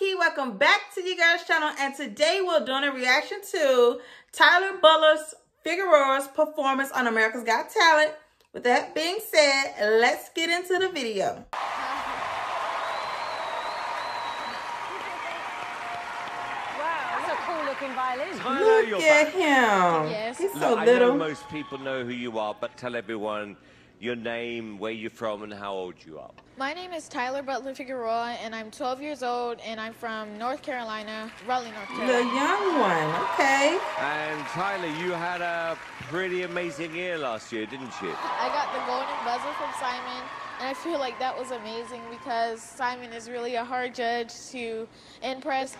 Key. Welcome back to you guys' channel. And today we're doing a reaction to Tyler Butler's Figueroa's performance on America's Got Talent. With that being said, let's get into the video. looking Look at him. Yes. He's so Look, little. I know most people know who you are, but tell everyone your name, where you're from, and how old you are. My name is Tyler Butler Figueroa, and I'm 12 years old, and I'm from North Carolina, Raleigh, North Carolina. The young one, okay. And Tyler, you had a pretty amazing year last year, didn't you? I got the golden buzzer from Simon, and I feel like that was amazing because Simon is really a hard judge to impress.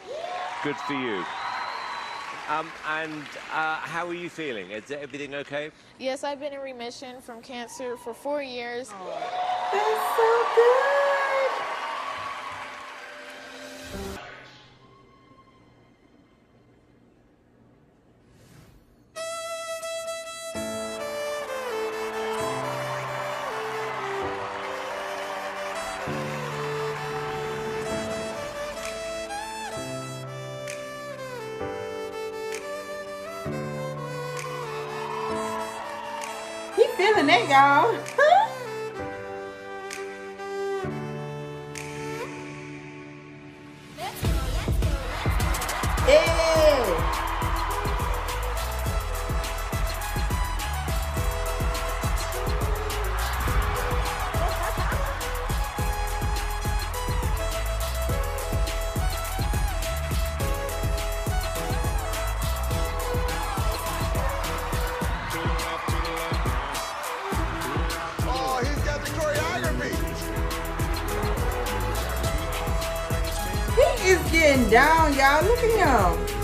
Good for you. Um, and uh, how are you feeling? Is everything okay? Yes, I've been in remission from cancer for four years. Oh. That's so good. Feeling that, y'all. getting down, y'all. Look at him.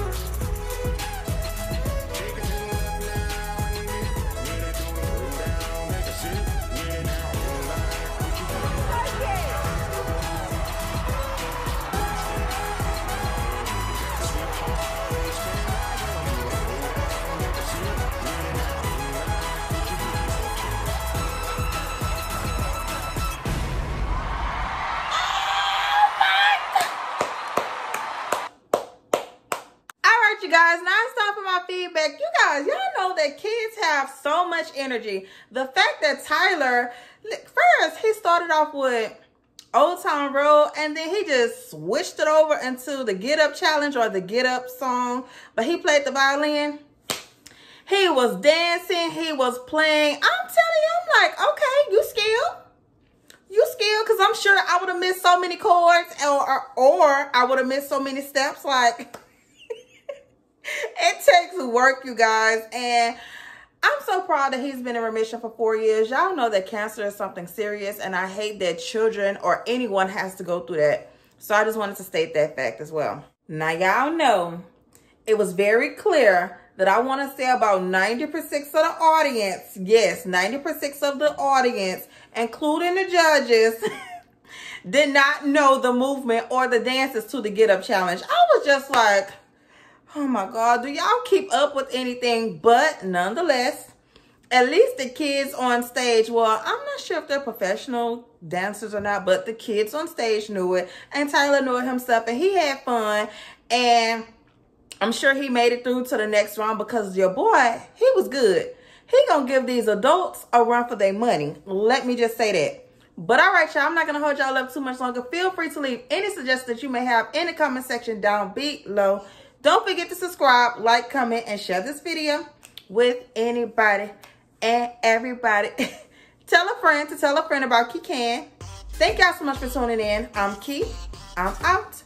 You guys. It's time for my feedback. You guys, y'all know that kids have so much energy. The fact that Tyler, first, he started off with Old Town Road, and then he just switched it over into the Get Up Challenge or the Get Up song. But he played the violin. He was dancing. He was playing. I'm telling you, I'm like, okay, you skilled. You skilled because I'm sure I would have missed so many chords or, or, or I would have missed so many steps. Like, it takes work, you guys. And I'm so proud that he's been in remission for four years. Y'all know that cancer is something serious, and I hate that children or anyone has to go through that. So I just wanted to state that fact as well. Now, y'all know it was very clear that I want to say about 90% of the audience, yes, 90% of the audience, including the judges, did not know the movement or the dances to the Get Up Challenge. I was just like, Oh my God, do y'all keep up with anything? But nonetheless, at least the kids on stage, well, I'm not sure if they're professional dancers or not, but the kids on stage knew it. And Tyler knew it himself and he had fun. And I'm sure he made it through to the next round because your boy, he was good. He gonna give these adults a run for their money. Let me just say that. But all right, y'all, I'm not going to hold y'all up too much longer. Feel free to leave any suggestions that you may have in the comment section down below. Don't forget to subscribe, like, comment, and share this video with anybody and everybody. tell a friend to tell a friend about Ke Kan. Thank y'all so much for tuning in. I'm Key. I'm out.